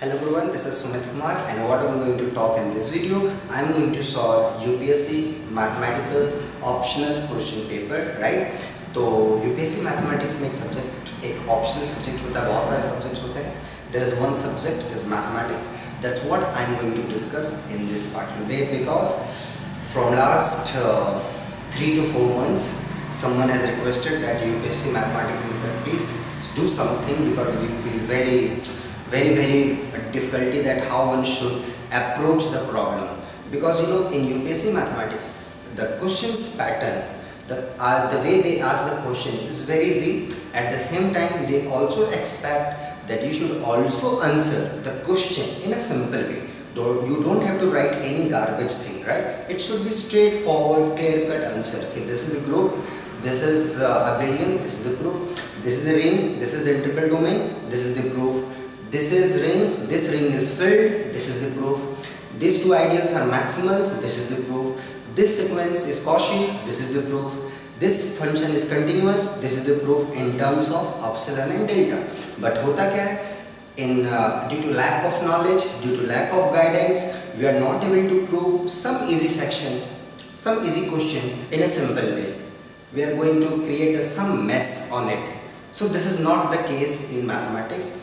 Hello everyone, this is Sumit Kumar and what I'm going to talk in this video, I'm going to solve UPSC mathematical optional question paper, right? तो UPSC mathematics में एक subject एक optional subject होता है बहुत सारे subjects होते हैं there is one subject is mathematics that's what I'm going to discuss in this particular day because from last uh, three to four months someone has requested that UPSC mathematics and said please do something because we feel very very very difficulty that how one should approach the problem. Because you know in UPSC mathematics the questions pattern the, uh, the way they ask the question is very easy. At the same time they also expect that you should also answer the question in a simple way. Though you don't have to write any garbage thing right? It should be straightforward clear cut answer. Okay this is the group this is uh, abelian this is the proof this is the ring this is the integral domain this is the proof this is ring, this ring is field, this is the proof. These two ideals are maximal, this is the proof. This sequence is Cauchy, this is the proof. This function is continuous, this is the proof in terms of epsilon and delta. But hota kya hai? In, uh, due to lack of knowledge, due to lack of guidance, we are not able to prove some easy section, some easy question in a simple way. We are going to create a, some mess on it. So this is not the case in mathematics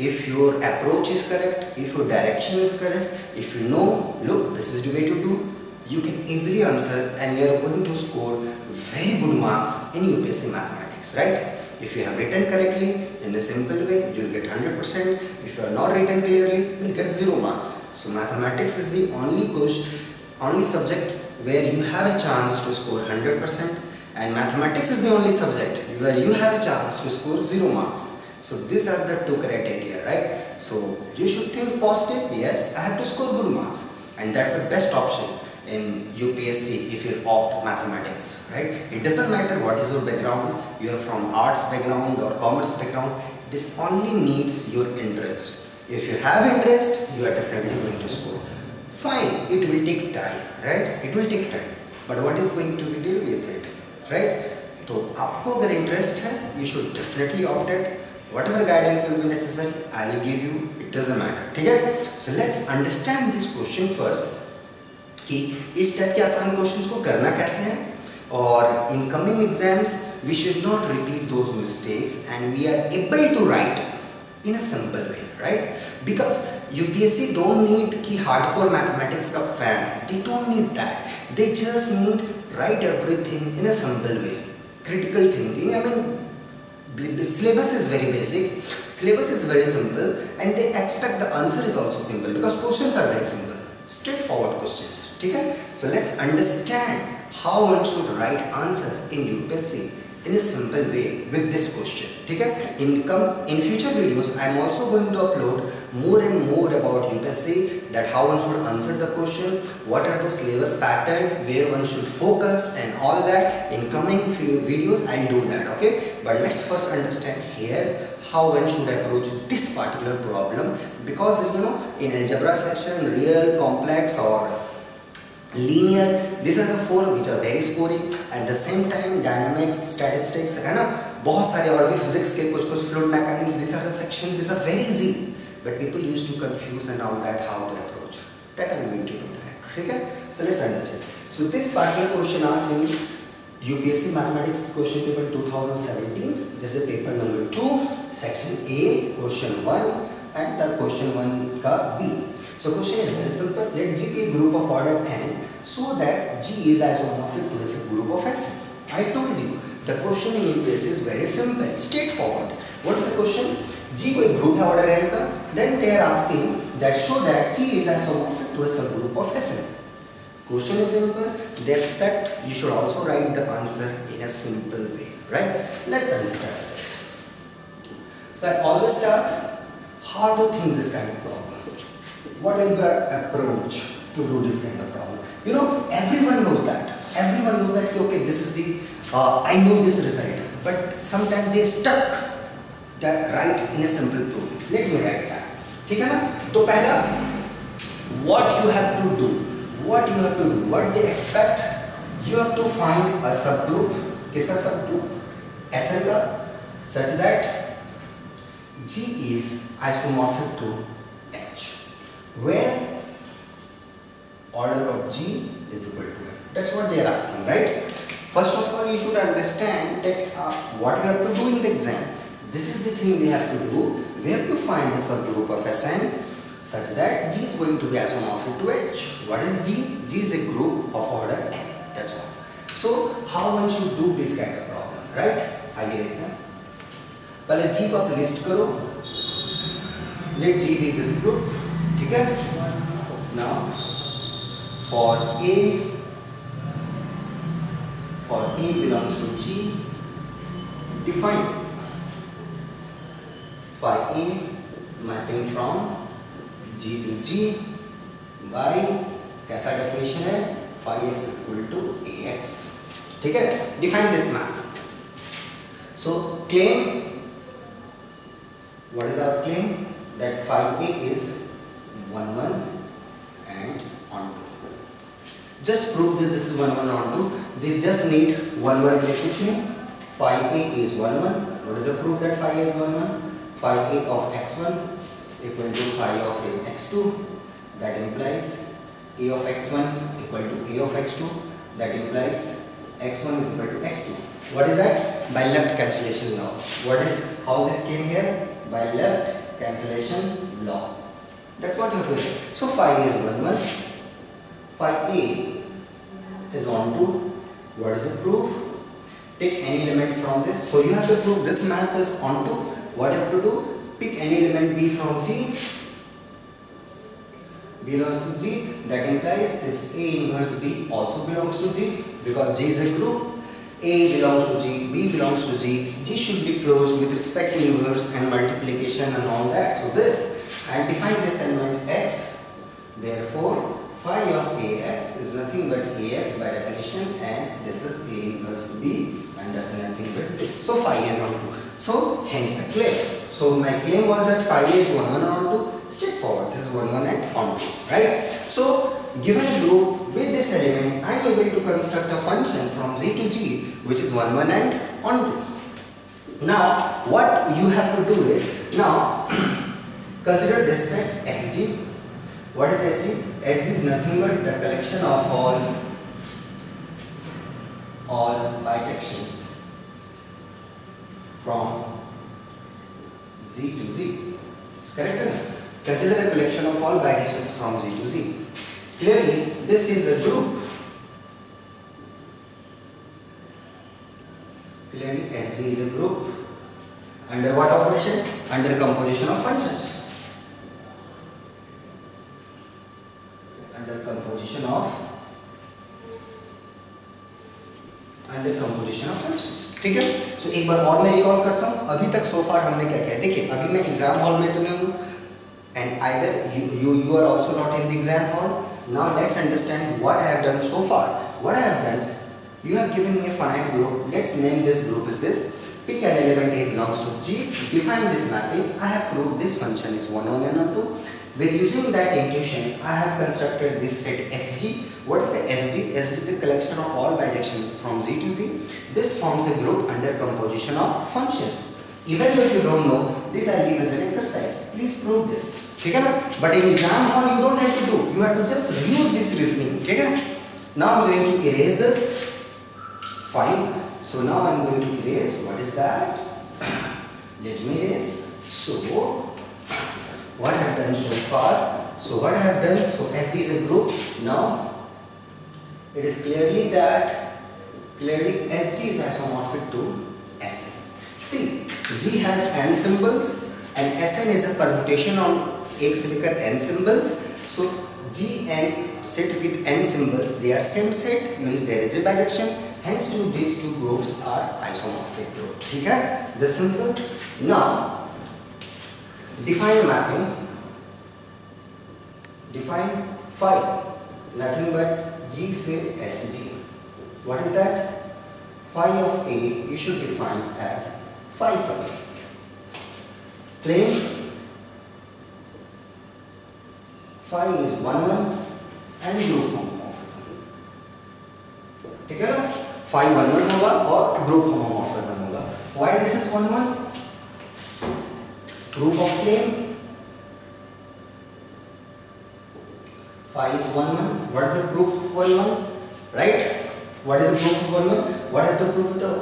if your approach is correct, if your direction is correct, if you know, look, this is the way to do, you can easily answer and you are going to score very good marks in UPSC mathematics, right? If you have written correctly in a simple way, you will get 100%. If you are not written clearly, you will get 0 marks. So mathematics is the only course, only subject where you have a chance to score 100% and mathematics is the only subject where you have a chance to score 0 marks. So these are the two criteria, right? So you should think positive, yes, I have to score good marks. And that's the best option in UPSC if you opt mathematics, right? It doesn't matter what is your background, you are from arts background or commerce background, this only needs your interest. If you have interest, you are definitely going to score. Fine, it will take time, right? It will take time. But what is going to be deal with it, right? तो आपको अगर interest है you should definitely opt Whatever guidance will be necessary I will give you it doesn't matter ठीक है? So let's understand this question first कि इस type के आसान क्वेश्चन को करना कैसे है? और in coming exams we should not repeat those mistakes and we are able to write in a simple way right because UPSC don't need की हार्डकोर मैथमेटिक्स का fan they don't need that they just need write everything in a simple way critical thinking I mean the syllabus is very basic, syllabus is very simple and they expect the answer is also simple because questions are very simple, straightforward questions. Okay? So let's understand how one should write answer in UPSC in a simple way with this question. Okay? In, come, in future videos, I am also going to upload more and more about UPSC that how one should answer the question, what are the syllabus pattern, where one should focus and all that. In coming few videos, I'll do that. Okay? But let's first understand here how one should approach this particular problem because you know in algebra section, real, complex or linear this are the four which are very scoring at the same time dynamics statistics है ना? बहुत सारे और भी physics के कुछ कुछ fluid mechanics this are the section this are very easy but people use to confuse and all that how to approach that I am going to do that ठीक है? So let's understand so this particular question आज in UPSC Mathematics question paper 2017 this is paper number 2 section A, question 1 and the question 1 का B. so question is very simple. Let G be a group of order n so that G is isomorphic to a group of S. I told you the question in UPSC is very simple, straightforward. What is the question? G को एक group है order n का. Then they are asking that show that G is isomorphic to a subgroup of Sn. Question is simple. They expect you should also write the answer in a simple way, right? Let's understand this. So I always start how to think this kind of problem what is the approach to do this kind of problem? You know, everyone knows that. Everyone knows that, okay, this is the, uh, I know this result. But sometimes they stuck that right in a simple proof. Let me write that. ठीक है ना तो पहला what you have to do what you have to do what they expect you have to find a subgroup किसका subgroup Sn का such that G is isomorphic to where order of G is equal to M. That's what they are asking, right? First of all, you should understand that uh, what we have to do in the exam. This is the thing we have to do. We have to find a subgroup of Sn such that G is going to be isomorphic to H. What is G? G is a group of order n. That's all. So how one should do this kind of problem, right? आगे देखते हैं पहले G को आप list करो let G be this group ठीक है? Now for a for a belongs to G define by a mapping from G to G by कैसा डेफिनेशन है? Phi x is equal to a x ठीक है? Define this map so claim what is our claim that phi a is 1 1 and onto just prove that this is 1 1 onto this just need 1 1 के कुछ नहीं phi a is 1 1 what is the proof that phi a is 1 1 phi a of x1 equal to phi of a x2 that implies a of x1 equal to a of x2 that implies x1 is equal to x2 what is that by left cancellation law what is how this came here by left cancellation law that's what you do so phi is 1 1 phi a is on to what is the proof? Take any element from this. So you have to prove this map is onto what you have to do? Pick any element b from z belongs to G. That implies this A inverse B also belongs to G because G is a group. A belongs to G, B belongs to G, G should be closed with respect to inverse and multiplication and all that. So this and define this element X therefore phi of Ax is nothing but Ax by definition and this is A inverse B and that's nothing but this. So phi is on 2. So hence the claim. So my claim was that phi is 1 1 on 2 forward. This is 1 1 and on 2, right? So given group with this element, I am able to construct a function from z to g which is 1 1 and on 2. Now what you have to do is now consider this set Sg. What is Sg? Sg is nothing but the collection of all all bijections from z to z. Correct? Consider the collection of all bijections from Z to Z. Clearly, this is a group. Clearly, Sg is a group. Under what operation? Under composition of functions. Composition of functions ठीक है? सो एक बार और मैं recall करता हूँ। अभी तक सो फार हमने क्या किया देखिए, अभी मैं एग्ज़ाम हॉल में तो नहीं हूँ and either you you are also not in the exam hall now let's understand what I have done so far what I have done you have given me fine group let's name this group is this Pick an element A belongs to G. Define this mapping. I have proved this function is 1 1 and 2. With using that intuition, I have constructed this set Sg. What is the Sg? Sg is the collection of all bijections from Z to Z. This forms a group under composition of functions. Even if you don't know, this I give as an exercise. Please prove this. ठीक है ना but in exam hall you don't have to do you have to just use this reasoning ठीक है now I am going to erase this fine so now I am going to erase. What is that? Let me erase. So what I have done so far? So what I have done? So SD is a group. Now it is clearly that clearly SD is isomorphic to SN. See, G has n symbols and Sn is a permutation on x lekker n symbols. So G and set with n symbols, they are same set means there is a bijection hence two these two groups are isomorphic group ठीक है this simple now define mapping define phi nothing but G से SG what is that phi of A you should define as phi sum claim phi is 1 1 and group homomorphism ठीक है ना phi one one होगा और group homomorphism होगा। Why this is one one group of claim phi one one what is group one one right what is group one one what is the proof the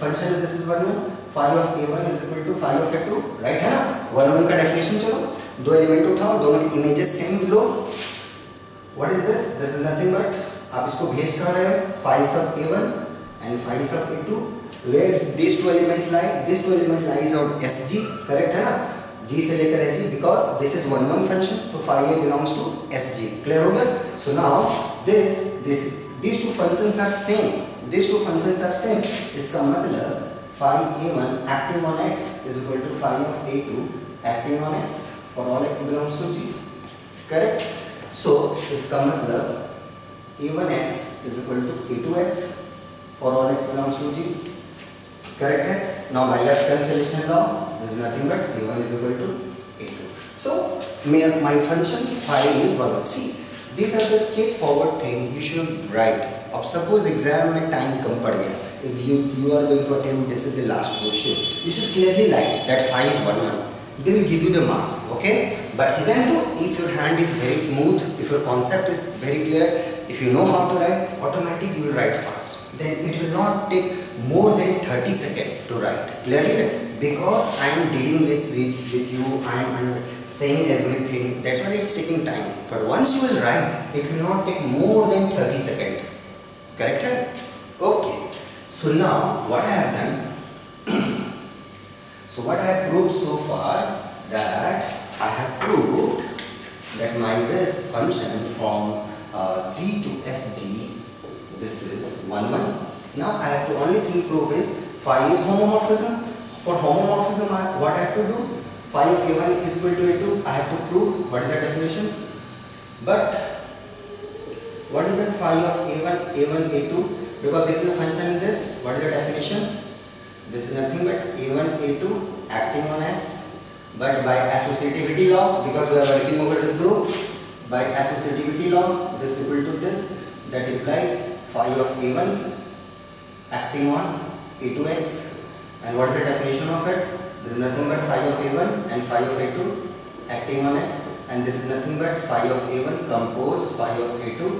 function this is one one phi of a one is equal to phi of a two right है ना? One one का definition चलो। दो element उठाओ दोनों की images same low what is this this is nothing but आप इसको भेज कर रहे हो? Phi sub a one and phi sub a2 where these two elements lie this two element lies on sg correct है ना g से लेकर sg because this is one one function so phi a belongs to sg clear हो गया so now this this these two functions are same these two functions are same इसका मतलब phi a1 acting on x is equal to phi of a2 acting on x for all x belongs to g correct so इसका मतलब a1x is equal to a2x for all x belongs to g correct है now by left cancellation law this is nothing but a1 is equal to a2 so my, my function phi is 1 see these are the straightforward thing you should write अब suppose exam में time कम पड़ गया if you you are going to attempt this is the last question you should clearly write that phi is 1 1 they will give you the marks okay but even though if your hand is very smooth if your concept is very clear if you know how to write automatically you will write fast then it will not take more than 30 seconds to write. Clearly because I am dealing with, with, with you I am saying everything that's why it's taking time. But once you will write it will not take more than 30 seconds. Correct okay. So now what I have done so what I have proved so far that I have proved that my this function from uh, g to sg this is 1 1 now I have to only prove is phi is homomorphism. For homomorphism I, what I have to do? Phi of a1 is equal to a2 I have to prove what is the definition. But what is that phi of a1 a1 a2 because this is a function in this. What is the definition? This is nothing but a1 a2 acting on s but by associativity law because we are working over the group by associativity law this is equal to this that implies phi of a1 acting on a2x and what is the definition of it? This is nothing but phi of a1 and phi of a2 acting on s and this is nothing but phi of a1 composed phi of a2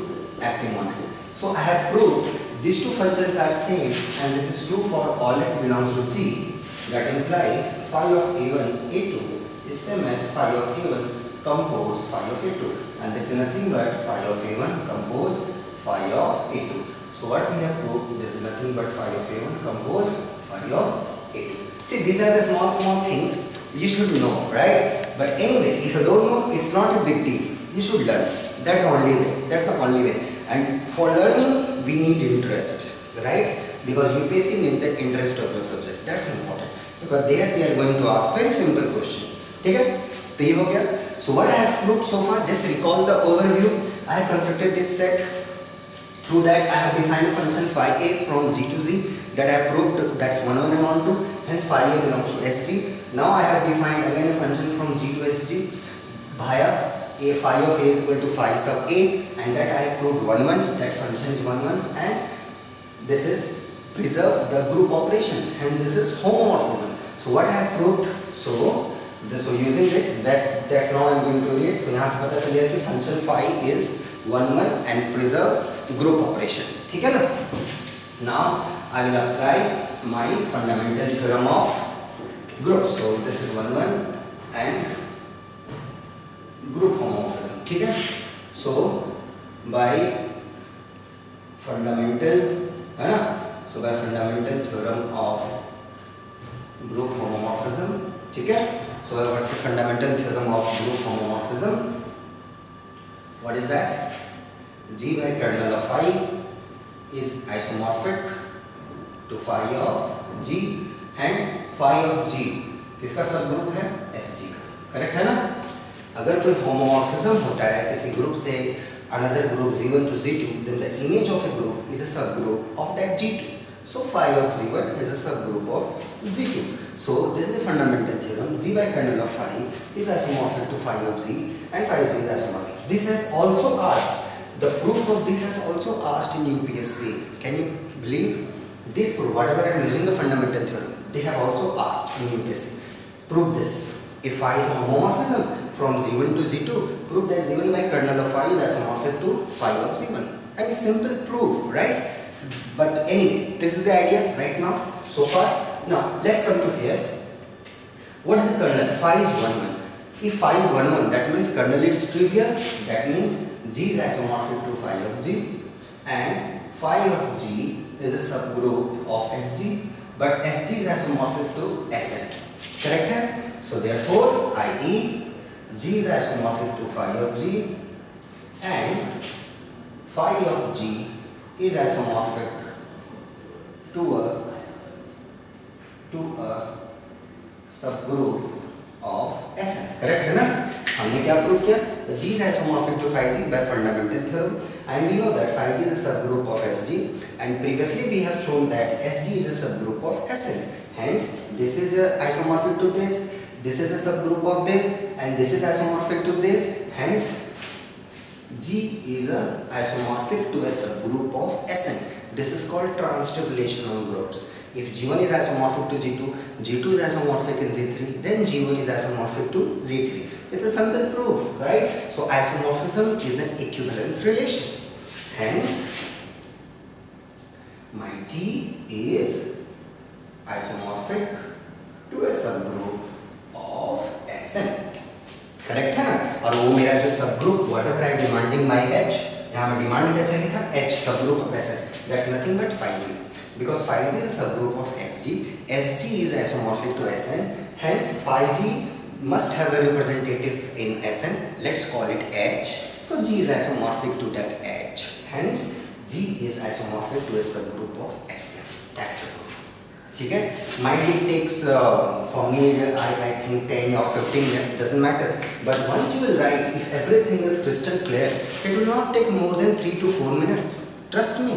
acting on s. So i have proved these two functions are same and this is true for all x belongs to g. That implies phi of a1 a2 is same as phi of a1 composed phi of a2 and this is nothing but phi of a1 composed phi of A2. So what we have proved, this is nothing but phi of A1 compose phi of A2. See, these are the small, small things you should know, right? But anyway, if you don't know, it's not a big deal. You should learn. That's the only way. That's the only way. And for learning, we need interest, right? Because UPSC needs the interest of your subject. That's important. Because there they are going to ask very simple questions. Okay? So, what I have proved so far, just recall the overview. I have constructed this set through that I have defined a function phi a from z to z that I have proved that's 1 1 and 1 2 hence phi a belongs to sg now I have defined again a function from g to sg via a phi of a is equal to phi sub a and that I have proved 1 1 that function is 1 1 and this is preserve the group operations and this is homomorphism so what I have proved so this so using this that's that's now I am going to erase so यहाँ से पता चल गया कि function phi is 1 1 and preserve group operation ठीक है ना? Now I will apply my fundamental theorem of group so this is one one and group homomorphism ठीक है? सो बाय फंडामेंटल है ना? So by fundamental theorem of group homomorphism ठीक है? So what fundamental theorem of group homomorphism what is that g by kernel of phi is isomorphic to phi of g and phi of g किसका सब group है S G का correct है ना अगर कोई होमोमॉर्फिज्म होता है किसी ग्रुप से another group z1 to z2 then the image of a group is a subgroup of that g2 so phi of z1 is a subgroup of z2 so this is the fundamental theorem z by kernel of phi is isomorphic to phi of z and phi of z is isomorphic this has also asked the proof of this has also asked in UPSC can you believe this whatever I am using the fundamental theorem they have also asked in UPSC prove this if phi is a homomorphism from Z1 to Z2, prove that Z1 by kernel of phi is isomorphic to phi of Z1. And it's simple proof, right? But anyway, this is the idea right now, so far. Now, let's come to here. What is the kernel? Phi is 1, 1. If phi is 1, 1, that means kernel is trivial. That means G is isomorphic to phi of G. And phi of G is a subgroup of SG. But SG is isomorphic to Sn. Correct? Hai? So therefore, i.e. G is isomorphic to phi of G and phi of G is isomorphic to a to a subgroup of Sn. Correct है ना? हमने क्या prove किया? G is isomorphic to phi G by fundamental theorem and we know that phi G is a subgroup of Sg and previously we have shown that Sg is a subgroup of Sn. Hence, this is a isomorphic to this this is a subgroup of this and this is isomorphic to this. Hence, G is a isomorphic to a subgroup of Sn. This is called transtribulational groups. If G1 is isomorphic to G2, G2 is isomorphic in Z3, then G1 is isomorphic to Z3. It's a simple proof, right? So isomorphism is an equivalence relation. Hence, my G is isomorphic to a subgroup of S N correct है ना और वो मेरा जो subgroup whatever I demanding my H यहाँ में demand क्या चाहिए था H subgroup of S that's nothing but phi G because phi g is a subgroup of sg sg is isomorphic to sn hence phi g must have a representative in sn let's call it h so g is isomorphic to that h hence g is isomorphic to a subgroup of sn that's the ठीक है might it takes uh, for me I, I think 10 or 15 minutes doesn't matter but once you will write if everything is crystal clear it will not take more than 3 to 4 minutes trust me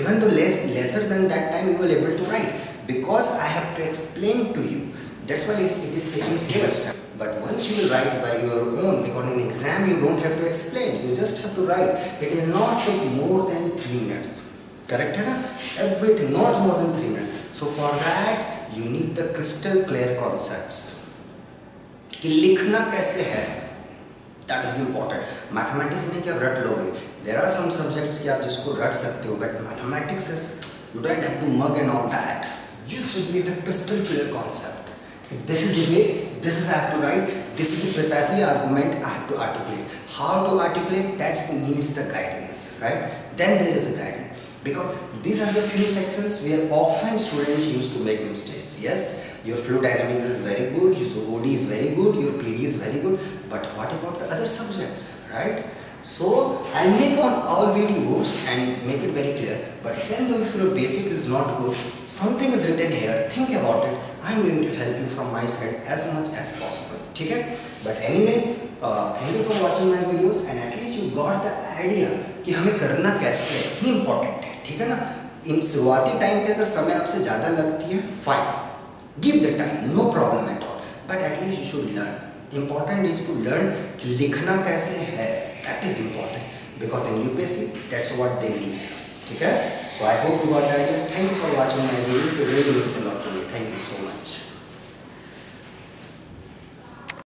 even though less lesser than that time you will able to write because I have to explain to you that's why it is taking less time but once you will write by your own because in exam you don't have to explain you just have to write it will not take more than 3 minutes correct है ना everything not more than 3 minutes so for that you need the crystal clear concepts कि लिखना कैसे है that is important mathematics नहीं कि आप रट लोगे देर आर सम सब्जेक्ट्स कि आप जिसको रट सकते हो but mathematics is you don't have to mug and all that you should be the crystal clear concept this is the way this is I have to write this is the precisely argument I have to articulate how to articulate that needs the guidance right then there is a guidance because these are the few sections where often students used to make mistakes. Yes, your fluid dynamics is very good, your OD is very good, your PD is very good, but what about the other subjects, right? So I'll make on all videos and make it very clear. But even though if your basic is not good, something is written here, think about it. I'm going to help you from my side as much as possible. Okay? But anyway, uh, thank you for watching my videos and at least you got the idea कि हमें करना कैसे है ही important है ठीक है ना इन शुरुआती टाइम पे अगर समय आपसे ज़्यादा लगती है fine give the time no problem at all but at least you should learn important is to learn कि लिखना कैसे है That is important because in UPSC, that's what they need. Okay? So I hope you got the idea. Thank you for watching my videos. It really means a lot to me. Thank you so much.